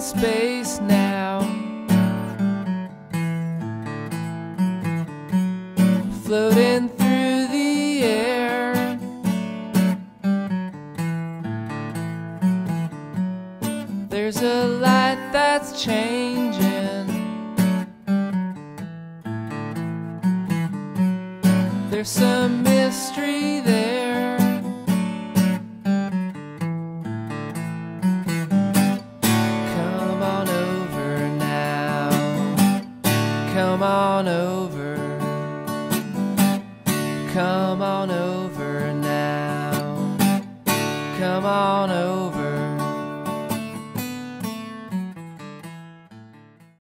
space now. Floating through the air. There's a light that's changing. There's some mystery there. On over. Come on over now. Come on over.